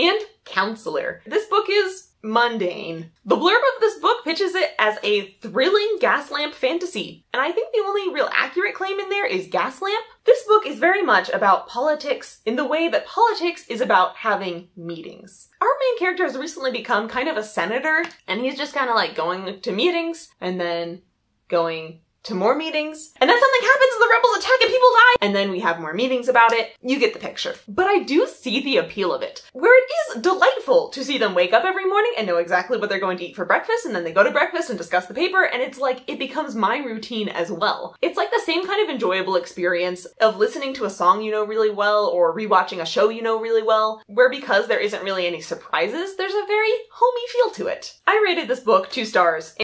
and Councilor. This book is mundane. The blurb of this book pitches it as a thrilling gas lamp fantasy, and I think the only real accurate claim in there is gas lamp. This book is very much about politics in the way that politics is about having meetings. Our main character has recently become kind of a senator, and he's just kind of like going to meetings and then going to more meetings, and then something happens and the rebels attack and people die, and then we have more meetings about it. You get the picture. But I do see the appeal of it, where it is delightful to see them wake up every morning and know exactly what they're going to eat for breakfast, and then they go to breakfast and discuss the paper, and it's like it becomes my routine as well. It's like the same kind of enjoyable experience of listening to a song you know really well or rewatching a show you know really well, where because there isn't really any surprises, there's a very homey feel to it. I rated this book two stars.